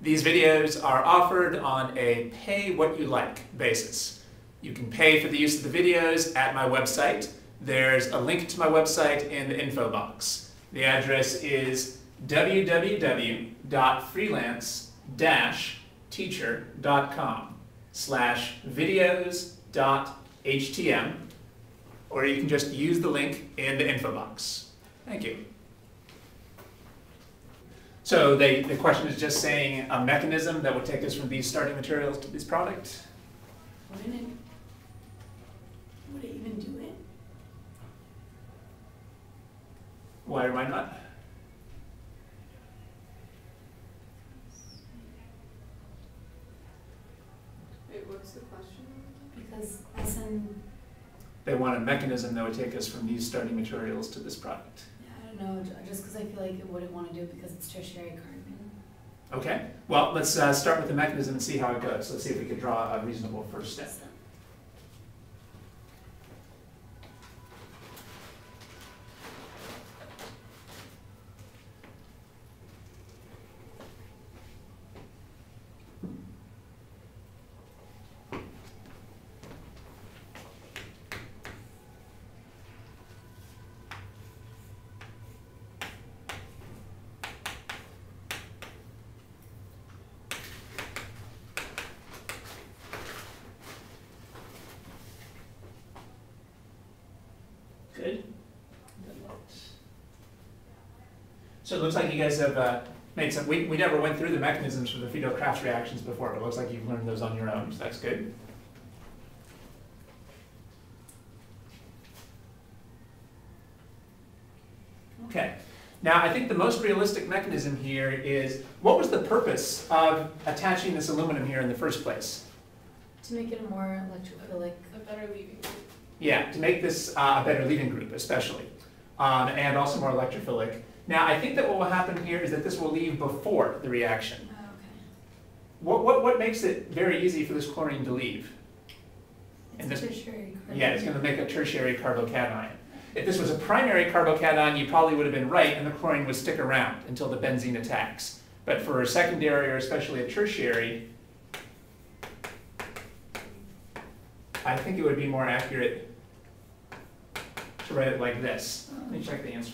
These videos are offered on a pay what you like basis. You can pay for the use of the videos at my website. There's a link to my website in the info box. The address is www.freelance-teacher.com slash videos.htm or you can just use the link in the info box. Thank you. So they, the question is just saying a mechanism that would take us from these starting materials to this product? Wouldn't it, would it even do it? Why or why not? Wait, what's the question? Because SN, They want a mechanism that would take us from these starting materials to this product. Don't know, just because I feel like it wouldn't want to do it because it's tertiary carbon. Okay, well, let's uh, start with the mechanism and see how it goes. Let's see if we can draw a reasonable first step. So, Good. So it looks like you guys have uh, made some, we, we never went through the mechanisms for the Friedel-Crafts reactions before, but it looks like you've learned those on your own, so that's good. Okay, now I think the most realistic mechanism here is, what was the purpose of attaching this aluminum here in the first place? To make it a more electrophilic, A better leaving. Yeah, to make this uh, a better leaving group especially, um, and also more electrophilic. Now, I think that what will happen here is that this will leave before the reaction. oh, okay. What, what, what makes it very easy for this chlorine to leave? And It's this-. Yeah, it's going to make a tertiary carbocation. If this was a primary carbocation, you probably would have been right, and the chlorine would stick around until the benzene attacks. But for a secondary or especially a tertiary, I think it would be more accurate to write it like this. Let me check the answer.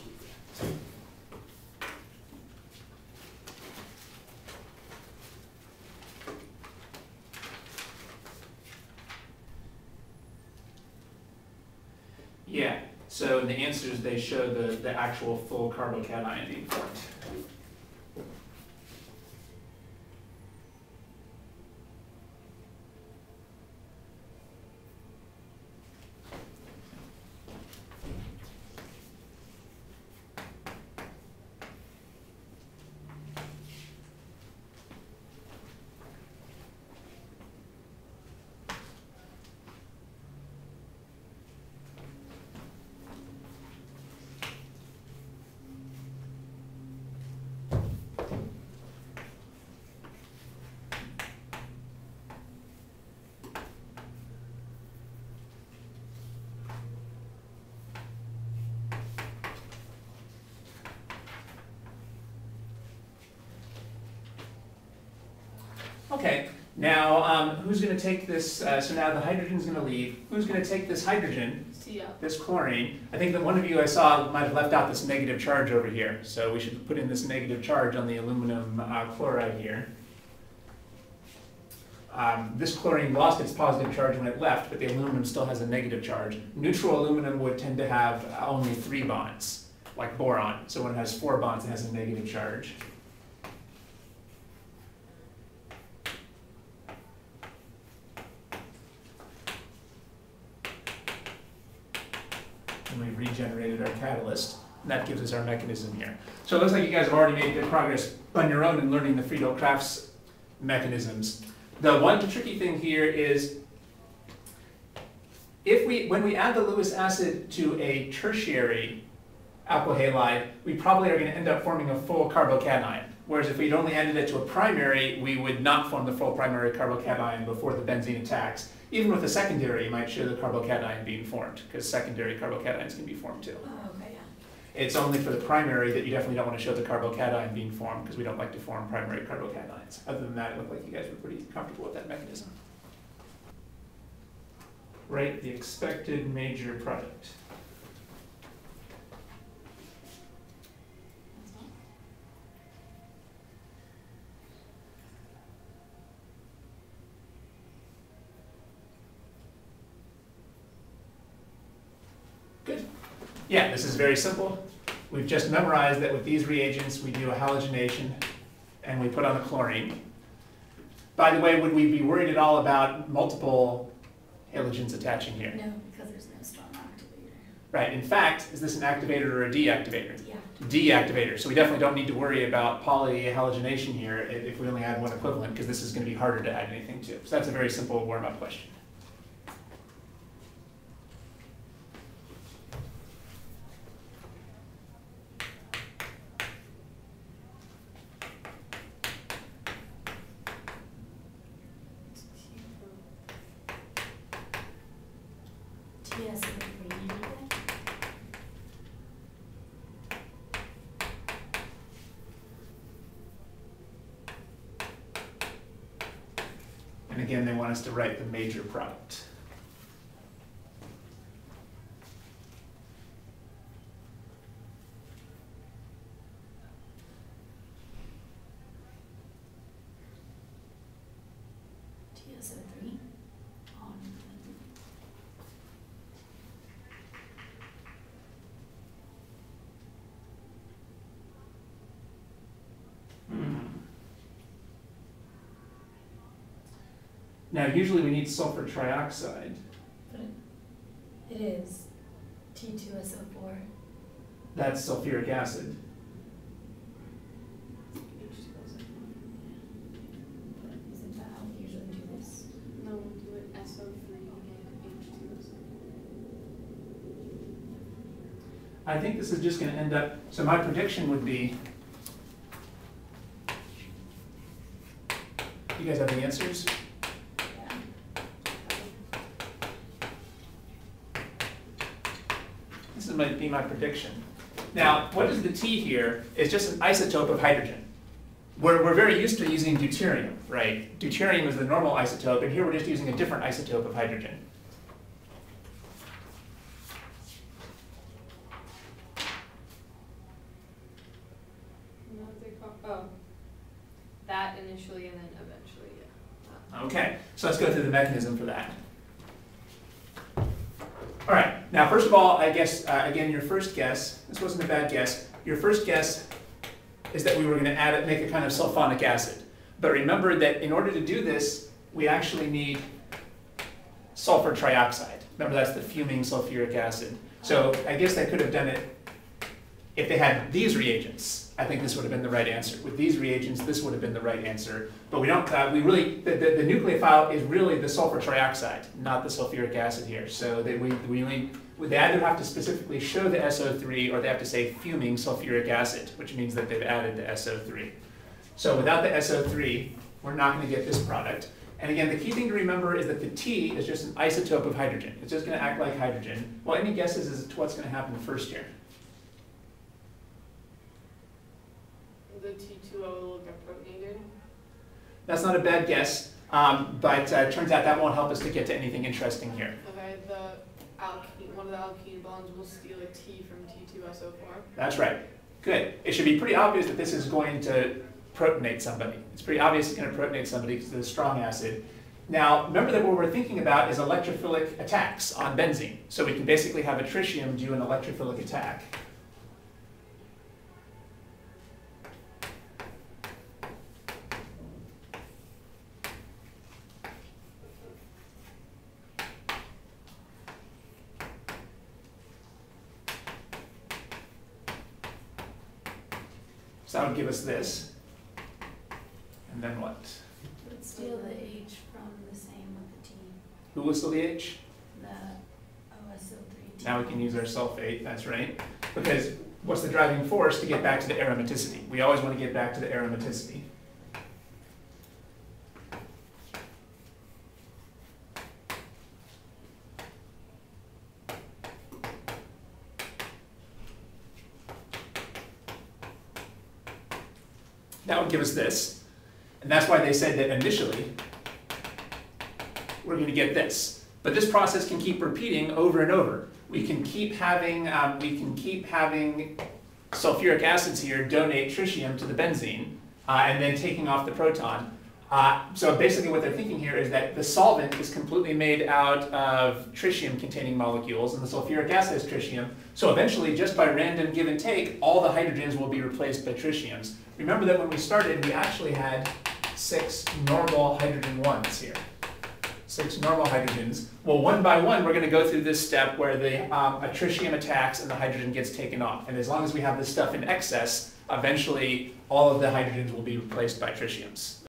Yeah, so in the answers, they show the, the actual full carbocation formed. Okay, now, um, who's gonna take this, uh, so now the hydrogen's gonna leave, who's gonna take this hydrogen, ya. this chlorine? I think that one of you I saw might have left out this negative charge over here, so we should put in this negative charge on the aluminum uh, chloride here. Um, this chlorine lost its positive charge when it left, but the aluminum still has a negative charge. Neutral aluminum would tend to have only three bonds, like boron, so when it has four bonds, it has a negative charge. And we've regenerated our catalyst, and that gives us our mechanism here. So it looks like you guys have already made good progress on your own in learning the Friedel-Crafts mechanisms. The one tricky thing here is if we, when we add the Lewis acid to a tertiary alkyl halide, we probably are going to end up forming a full carbocation. Whereas if we'd only added it to a primary, we would not form the full primary carbocation before the benzene attacks. Even with a secondary, you might show the carbocation being formed, because secondary carbocations can be formed too. Oh, okay, yeah. It's only for the primary that you definitely don't want to show the carbocation being formed, because we don't like to form primary carbocations. Other than that, it looked like you guys were pretty comfortable with that mechanism. Write the expected major product. Good. Yeah, this is very simple. We've just memorized that with these reagents, we do a halogenation and we put on the chlorine. By the way, would we be worried at all about multiple halogens attaching here? No, because there's no strong activator. Right, in fact, is this an activator or a deactivator? Yeah. Deactivator, so we definitely don't need to worry about polyhalogenation here if we only add one equivalent, because this is gonna be harder to add anything to. So that's a very simple warm-up question. Yes. And again, they want us to write the major product. TSO3. Now, usually we need sulfur trioxide. But it, it is T two S O four. That's sulfuric acid. Isn't that how we usually do this? No, we do it SO three and H two O I think this is just gonna end up, so my prediction would be. You guys have the answers? Yeah. This is might be my prediction. Now, what is the T here is just an isotope of hydrogen. We're, we're very used to using deuterium, right? Deuterium is the normal isotope, and here we're just using a different isotope of hydrogen. No, they call, oh. That initially and then eventually, yeah. Okay, so let's go through the mechanism for that. All right, now, first of all, I guess, uh, again, your first guess, this wasn't a bad guess, your first guess is that we were gonna add it, make a kind of sulfonic acid. But remember that in order to do this, we actually need sulfur trioxide. Remember, that's the fuming sulfuric acid. So I guess they could have done it if they had these reagents. I think this would have been the right answer. With these reagents, this would have been the right answer. But we don't, uh, we really, the, the, the nucleophile is really the sulfur trioxide, not the sulfuric acid here. So they, we, we only, they either have to specifically show the SO3 or they have to say fuming sulfuric acid, which means that they've added the SO3. So without the SO3, we're not gonna get this product. And again, the key thing to remember is that the T is just an isotope of hydrogen. It's just gonna act like hydrogen. Well, any guesses as to what's gonna happen first here? The T two O will get protonated. That's not a bad guess, um, but uh, it turns out that won't help us to get to anything interesting here. Okay, the alkene, one of the alkene bonds will steal a T from T two S O four. That's right. Good. It should be pretty obvious that this is going to protonate somebody. It's pretty obvious it's going to protonate somebody because it's a strong acid. Now, remember that what we're thinking about is electrophilic attacks on benzene. So we can basically have a tritium do an electrophilic attack. So that would give us this. And then what? But steal the H from the same with the T, Who will still the H? the OSO three T. Now we can use our sulfate, that's right. Because what's the driving force to get back to the aromaticity? We always want to get back to the aromaticity. That would give us this. And that's why they said that initially, we're gonna get this. But this process can keep repeating over and over. We can keep having, um, we can keep having sulfuric acids here donate tritium to the benzene, uh, and then taking off the proton. Uh, so basically what they're thinking here is that the solvent is completely made out of tritium containing molecules and the sulfuric acid is tritium. So eventually, just by random give and take, all the hydrogens will be replaced by tritiums. Remember that when we started, we actually had six normal hydrogen ones here. Six normal hydrogens. Well, one by one, we're gonna go through this step where the, um, tritium attacks and the hydrogen gets taken off. And as long as we have this stuff in excess, eventually all of the hydrogens will be replaced by tritiums.